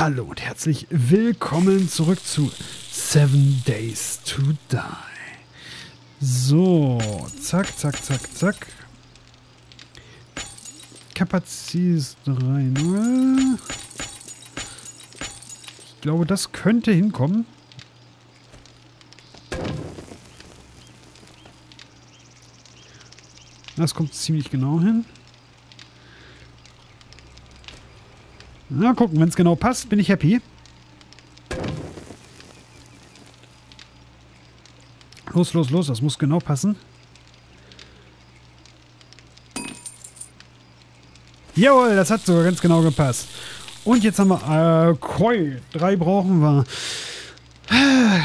Hallo und herzlich willkommen zurück zu Seven Days to Die. So, zack, zack, zack, zack. Kapazität 3.0. Ich glaube, das könnte hinkommen. Das kommt ziemlich genau hin. Na, gucken, wenn es genau passt, bin ich happy. Los, los, los, das muss genau passen. Jawohl, das hat sogar ganz genau gepasst. Und jetzt haben wir äh, Koi. Drei brauchen wir.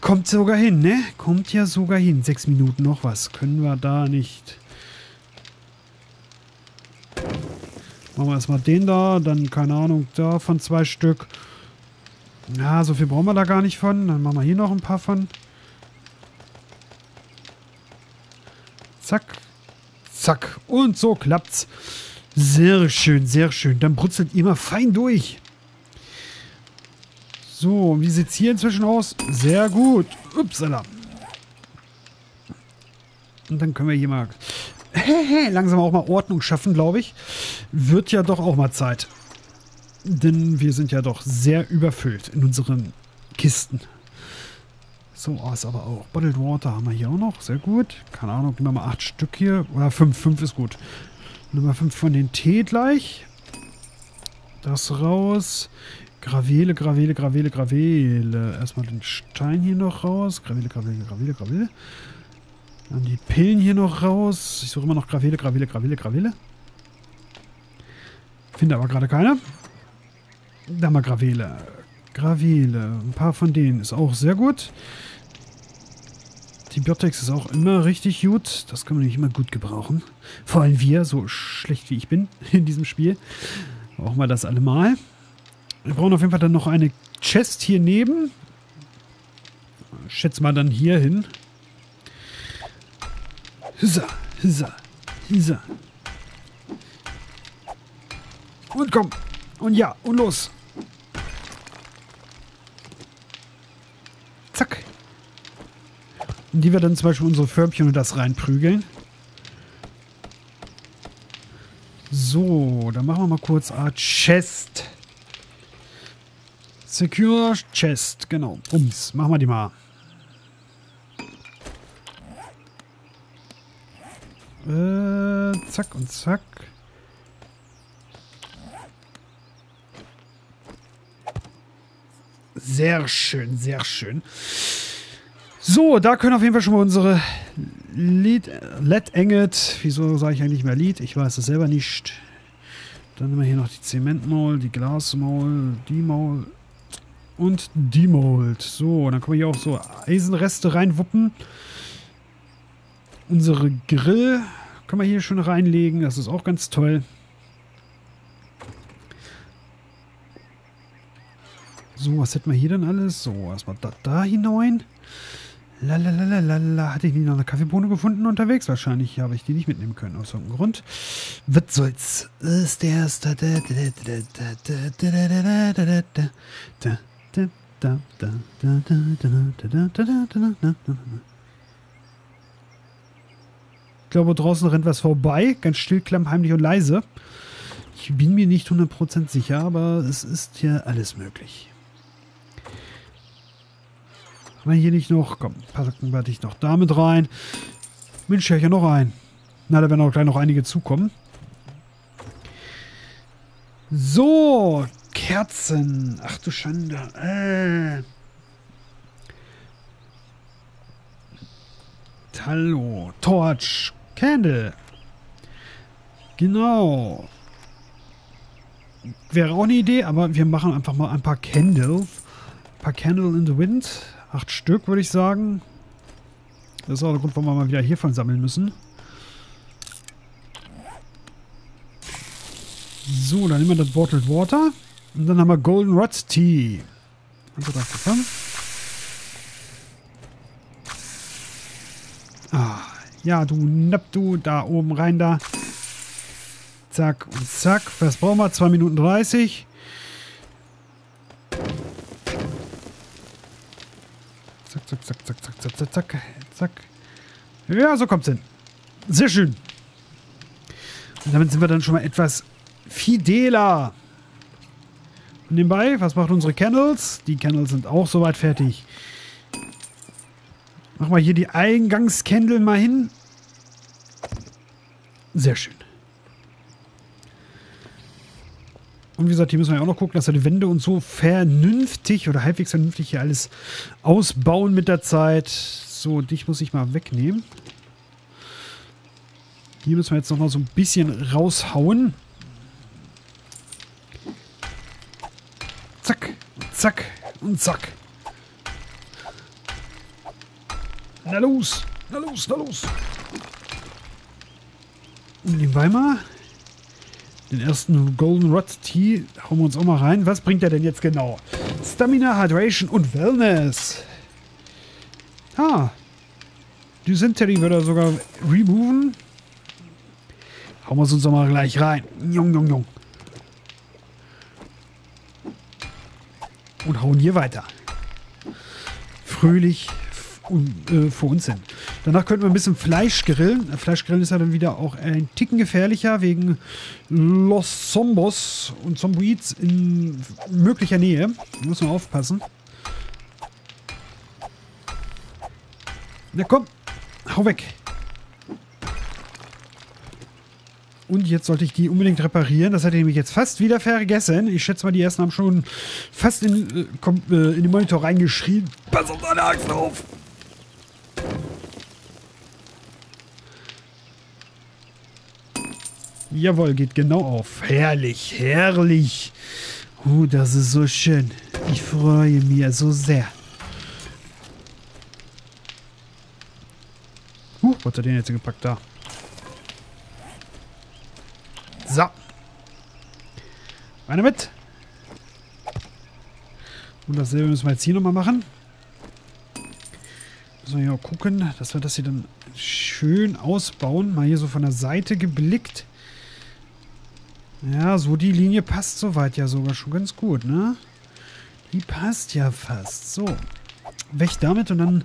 Kommt sogar hin, ne? Kommt ja sogar hin. Sechs Minuten noch was. Können wir da nicht Machen wir erstmal den da, dann, keine Ahnung, da von zwei Stück. Ja, so viel brauchen wir da gar nicht von. Dann machen wir hier noch ein paar von. Zack. Zack. Und so klappt's. Sehr schön, sehr schön. Dann brutzelt immer fein durch. So, wie sieht's hier inzwischen aus? Sehr gut. Upsala. Und dann können wir hier mal langsam auch mal Ordnung schaffen, glaube ich. Wird ja doch auch mal Zeit. Denn wir sind ja doch sehr überfüllt in unseren Kisten. So, oh, ist aber auch. Bottled Water haben wir hier auch noch. Sehr gut. Keine Ahnung, nehmen wir mal acht Stück hier. Oder fünf. Fünf ist gut. Nummer fünf von den Tee gleich. Das raus. Gravele, Gravele, Gravele, Gravele. Erstmal den Stein hier noch raus. Gravele, Gravele, Gravele, Gravele. Dann die Pillen hier noch raus. Ich suche immer noch Gravele, Gravele, Gravele, Gravele. Finde aber gerade keine. Da mal Gravele. Gravele. Ein paar von denen ist auch sehr gut. Die Biotex ist auch immer richtig gut. Das kann man nicht immer gut gebrauchen. Vor allem wir, so schlecht wie ich bin in diesem Spiel. Brauchen wir das allemal. Wir brauchen auf jeden Fall dann noch eine Chest hier neben. Schätze mal dann hier hin. Hissa, hissa, hissa. Und komm. Und ja, und los. Zack. Und die wir dann zum Beispiel unsere Förmchen und das reinprügeln. So, dann machen wir mal kurz A Chest. Secure Chest, genau. Ums, machen wir die mal. Äh, zack und zack. Sehr schön, sehr schön. So, da können auf jeden Fall schon mal unsere Lead, LED Enget. Wieso sage ich eigentlich mehr Lead? Ich weiß es selber nicht. Dann haben wir hier noch die Zementmaul, die Glasmaul, die Maul und die Mold. So, dann können wir hier auch so Eisenreste reinwuppen. Unsere Grill können wir hier schon reinlegen. Das ist auch ganz toll. So, was hätten wir hier denn alles? So, erstmal da, da hinein. Lalalala, hatte ich nie noch eine Kaffeebohne gefunden unterwegs? Wahrscheinlich habe ich die nicht mitnehmen können, aus irgendeinem Grund. Was soll's? Ist der ich glaube, draußen rennt was vorbei. Ganz still, klammheimlich und leise. Ich bin mir nicht 100% sicher, aber es ist hier alles möglich. Haben wir hier nicht noch... Komm, packen wir dich noch damit rein. Mensch, ja noch ein. Na, da werden auch gleich noch einige zukommen. So, Kerzen. Ach du Schande. Äh. Hallo. Torch. Candle. Genau. Wäre auch eine Idee, aber wir machen einfach mal ein paar Candles. Ein paar Candle in the Wind. Acht Stück, würde ich sagen. Das ist auch der Grund, warum wir mal wieder hiervon sammeln müssen. So, dann nehmen wir das Bottled Water. Und dann haben wir Golden Rot Tea. Also das gefangen. Ah, ja, du Napp, du, da oben rein da. Zack und zack. Was brauchen wir? 2 Minuten 30. zack, zack, zack, zack, zack, zack, zack, zack. Ja, so kommt's hin. Sehr schön. Und damit sind wir dann schon mal etwas fideler. Und nebenbei, was macht unsere Candles? Die Candles sind auch soweit fertig. Mach mal hier die Eingangscandle mal hin. Sehr schön. Und wie gesagt, hier müssen wir auch noch gucken, dass wir die Wände und so vernünftig oder halbwegs vernünftig hier alles ausbauen mit der Zeit. So, dich muss ich mal wegnehmen. Hier müssen wir jetzt noch mal so ein bisschen raushauen. Zack, zack und zack. Na los, na los, na los. Und nebenbei mal den ersten Golden Rod Tea hauen wir uns auch mal rein. Was bringt er denn jetzt genau? Stamina, Hydration und Wellness. Ah. Dysentery würde er sogar removen. Hauen wir es uns doch mal gleich rein. Jung, jung, jung. Und hauen hier weiter. Fröhlich äh, vor uns hin. Danach könnten wir ein bisschen Fleisch grillen. Fleisch grillen ist ja dann wieder auch ein Ticken gefährlicher wegen Los Zombos und Zomboids in möglicher Nähe. Da muss man aufpassen. Na komm, hau weg. Und jetzt sollte ich die unbedingt reparieren. Das hatte ich nämlich jetzt fast wieder vergessen. Ich schätze mal, die ersten haben schon fast in, äh, äh in den Monitor reingeschrien. Pass auf deine Axt auf! Jawohl, geht genau auf. Herrlich, herrlich. Oh, das ist so schön. Ich freue mich so sehr. Uh, was hat er den jetzt gepackt da? So. Meine mit. Und dasselbe müssen wir jetzt hier nochmal machen. Müssen wir hier auch gucken, dass wir das hier dann schön ausbauen. Mal hier so von der Seite geblickt. Ja, so die Linie passt soweit ja sogar schon ganz gut, ne? Die passt ja fast. So. Weg damit und dann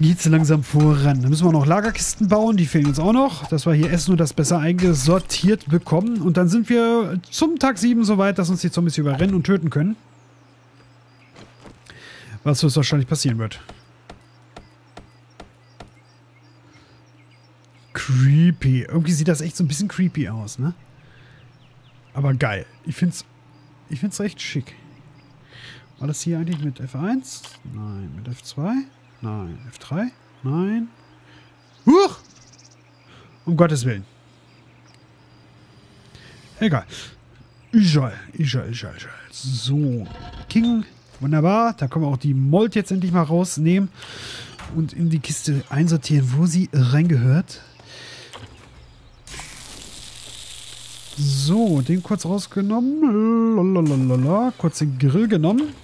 geht es langsam voran. Dann müssen wir noch Lagerkisten bauen, die fehlen uns auch noch, dass wir hier Essen und das besser eingesortiert bekommen. Und dann sind wir zum Tag 7 soweit, dass uns die Zombies überrennen und töten können. Was wahrscheinlich passieren wird. Creepy. Irgendwie sieht das echt so ein bisschen creepy aus, ne? Aber geil. Ich find's, ich find's recht schick. War das hier eigentlich mit F1? Nein. Mit F2? Nein. F3? Nein. Huch! Um Gottes Willen. Egal. Egal, egal, egal, egal. So. King. Wunderbar. Da können wir auch die Mold jetzt endlich mal rausnehmen und in die Kiste einsortieren, wo sie reingehört. So, den kurz rausgenommen. Lalalala. Kurz den Grill genommen.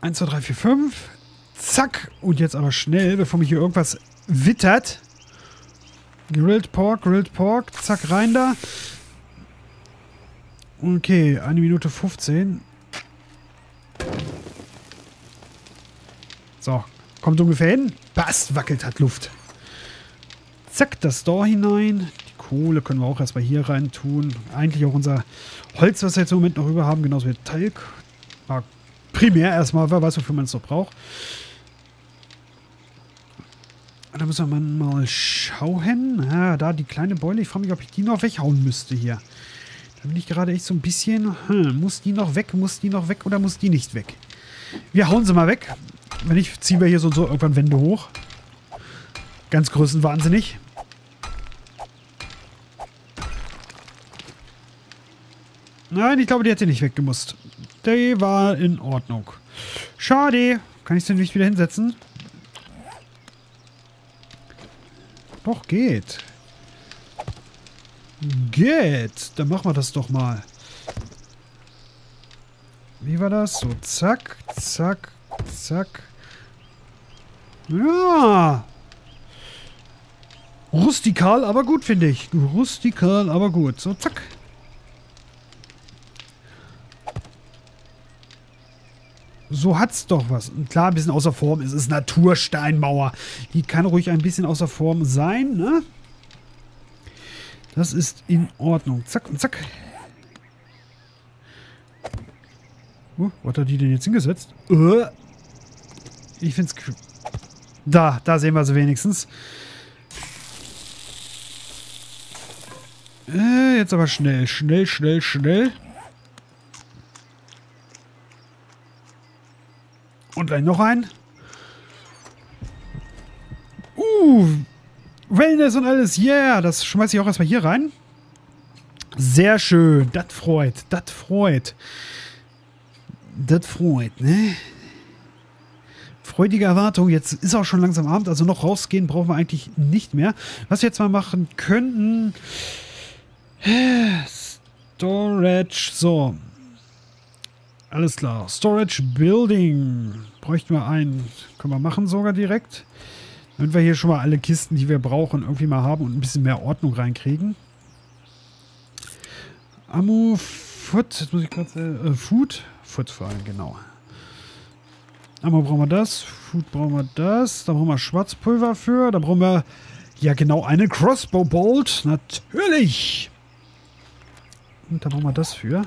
1, 2, 3, 4, 5. Zack. Und jetzt aber schnell, bevor mich hier irgendwas wittert. Grilled Pork, Grilled Pork. Zack, rein da. Okay, eine Minute 15. So, kommt ungefähr hin. Passt, wackelt, hat Luft. Zack, das Door hinein. Die Kohle können wir auch erstmal hier rein tun. Eigentlich auch unser Holz, was wir jetzt im Moment noch über haben, genauso wie Talg. Aber primär erstmal, wer weiß, wofür man es noch braucht. Da müssen wir mal schauen. Ja, da die kleine Beule. Ich frage mich, ob ich die noch weghauen müsste hier. Da bin ich gerade echt so ein bisschen... Hm, muss die noch weg? Muss die noch weg oder muss die nicht weg? Wir hauen sie mal weg. Wenn nicht, ziehen wir hier so und so irgendwann Wände hoch. Ganz größenwahnsinnig. Nein, ich glaube, die hätte nicht weggemusst. Die war in Ordnung. Schade. Kann ich den nicht wieder hinsetzen? Doch, geht. Geht. Dann machen wir das doch mal. Wie war das? So, zack, zack, zack. Ja. Rustikal, aber gut, finde ich. Rustikal, aber gut. So, zack. So hat's doch was. Klar, ein bisschen außer Form. Es ist Natursteinmauer. Die kann ruhig ein bisschen außer Form sein, ne? Das ist in Ordnung. Zack und zack. Uh, wo hat er die denn jetzt hingesetzt? Uh. Ich find's... Da, da sehen wir sie wenigstens. Äh, jetzt aber schnell, schnell, schnell, schnell. Und gleich noch ein. Uh, Wellness und alles, yeah. Das schmeiße ich auch erstmal hier rein. Sehr schön, das freut, das freut. Das freut, ne? Freudige Erwartung. Jetzt ist auch schon langsam Abend, also noch rausgehen brauchen wir eigentlich nicht mehr. Was wir jetzt mal machen könnten... Storage, so. Alles klar. Storage Building. Bräuchten wir einen. Können wir machen sogar direkt. Damit wir hier schon mal alle Kisten, die wir brauchen, irgendwie mal haben und ein bisschen mehr Ordnung reinkriegen. Ammo, Food, jetzt muss ich kurz, äh, Food, Food vor allem, genau. Ammo brauchen wir das, Food brauchen wir das, da brauchen wir Schwarzpulver für, da brauchen wir, ja genau, eine Crossbow Bolt, natürlich. Und da brauchen wir das für.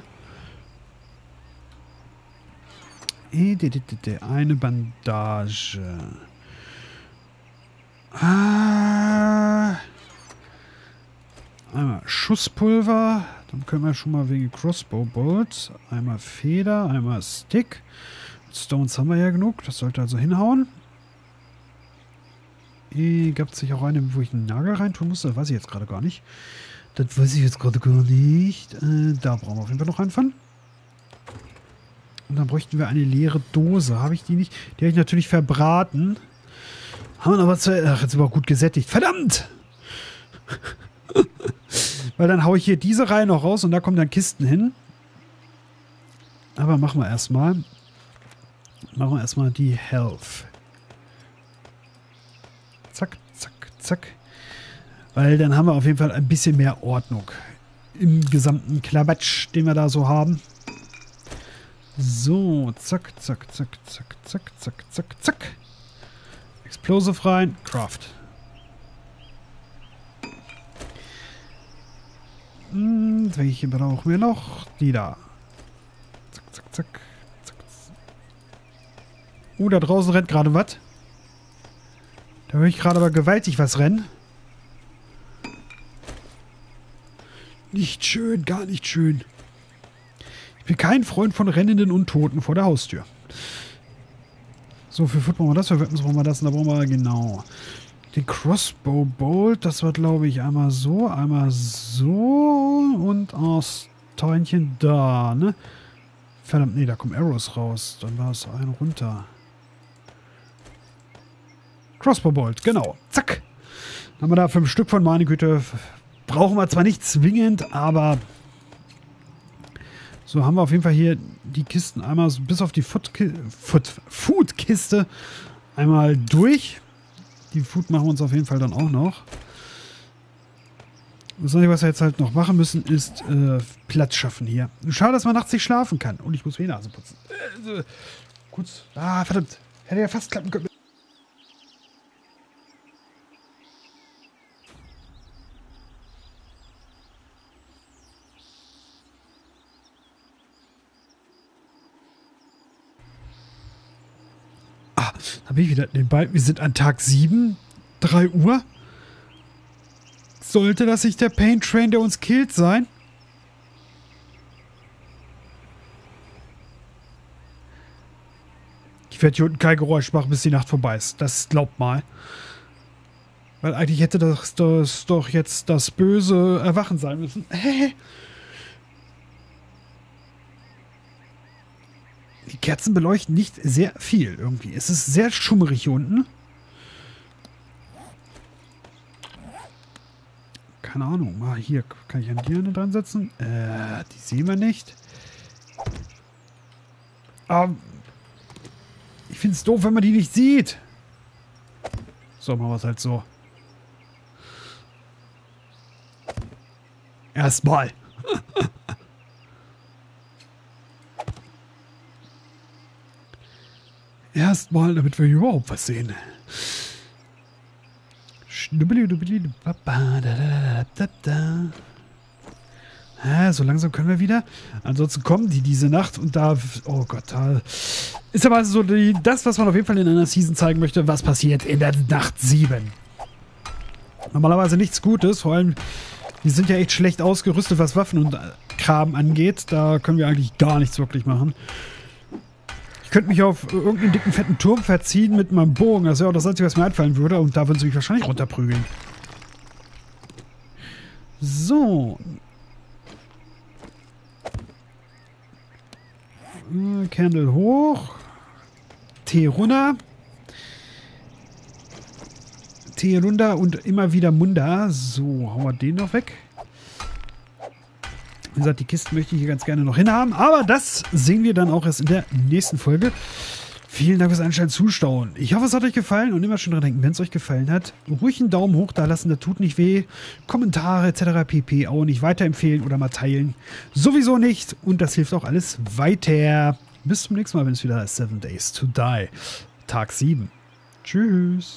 Eine Bandage. Ah. Einmal Schusspulver. Dann können wir schon mal wegen Crossbow Bolts. Einmal Feder, einmal Stick. Stones haben wir ja genug. Das sollte also hinhauen. Gab es sich auch eine, wo ich einen Nagel reintun musste? Das weiß ich jetzt gerade gar nicht. Das weiß ich jetzt gerade gar nicht. Äh, da brauchen wir auf jeden Fall noch einen von. Und dann bräuchten wir eine leere Dose. Habe ich die nicht? Die habe ich natürlich verbraten. Haben wir aber zwei. Ach, jetzt aber gut gesättigt. Verdammt! Weil dann haue ich hier diese Reihe noch raus und da kommen dann Kisten hin. Aber machen wir erstmal. Machen wir erstmal die Health. Zack, zack, zack. Weil dann haben wir auf jeden Fall ein bisschen mehr Ordnung im gesamten Klabatsch, den wir da so haben. So, zack, zack, zack, zack, zack, zack, zack, zack. Explosive rein, Craft. Hm, welche brauchen wir noch? Die da. Zack, zack, zack. zack. Uh, da draußen rennt gerade was. Da höre ich gerade aber gewaltig was rennen. Nicht schön, gar nicht schön. Bin kein Freund von rennenden Untoten vor der Haustür. So, für Foot brauchen wir das, für Weapons brauchen wir das und da brauchen wir genau. Den Crossbow Bolt, das war glaube ich einmal so, einmal so und aus Teinchen da, ne? Verdammt, nee, da kommen Arrows raus. Dann war es ein runter. Crossbow Bolt, genau. Zack. Dann haben wir da fünf Stück von, meine Güte. Brauchen wir zwar nicht zwingend, aber so haben wir auf jeden Fall hier die Kisten einmal so bis auf die Food-Kiste einmal durch. Die Food machen wir uns auf jeden Fall dann auch noch. Das Einzige, was wir jetzt halt noch machen müssen, ist äh, Platz schaffen hier. Schade, dass man nachts nicht schlafen kann. Und ich muss mir Nase putzen. Äh, kurz. Ah, verdammt. Hätte ja fast klappen können. Bin ich wieder Ball. Wir sind an Tag 7, 3 Uhr. Sollte das nicht der Pain Train, der uns killt, sein? Ich werde hier unten kein Geräusch machen, bis die Nacht vorbei ist. Das glaubt mal. Weil eigentlich hätte das, das doch jetzt das böse Erwachen sein müssen. Die Kerzen beleuchten nicht sehr viel irgendwie. Es ist sehr schummerig hier unten. Keine Ahnung. Mal hier, kann ich an die eine dran setzen? Äh, die sehen wir nicht. Aber ich finde es doof, wenn man die nicht sieht. So, machen wir es halt so. Erstmal. Erstmal, damit wir überhaupt was sehen. Ja, so langsam können wir wieder. Ansonsten kommen die diese Nacht und da, oh Gott, da ist aber so die, das, was man auf jeden Fall in einer Season zeigen möchte, was passiert in der Nacht 7. Normalerweise nichts Gutes, vor allem, die sind ja echt schlecht ausgerüstet, was Waffen und Kram angeht. Da können wir eigentlich gar nichts wirklich machen. Ich könnte mich auf irgendeinen dicken, fetten Turm verziehen mit meinem Bogen. Das wäre auch das Einzige, was mir einfallen würde. Und da würden sie mich wahrscheinlich runterprügeln. So. Candle hoch. Tee runter. Tee runter und immer wieder Munda. So, hauen wir den noch weg. Wie gesagt, die Kisten möchte ich hier ganz gerne noch hinhaben. Aber das sehen wir dann auch erst in der nächsten Folge. Vielen Dank fürs Einstellen, Zustauen. Ich hoffe, es hat euch gefallen und immer schon dran denken, wenn es euch gefallen hat, ruhig einen Daumen hoch da lassen, das tut nicht weh. Kommentare etc. pp. auch nicht weiterempfehlen oder mal teilen. Sowieso nicht und das hilft auch alles weiter. Bis zum nächsten Mal, wenn es wieder ist. Seven Days to Die. Tag 7. Tschüss.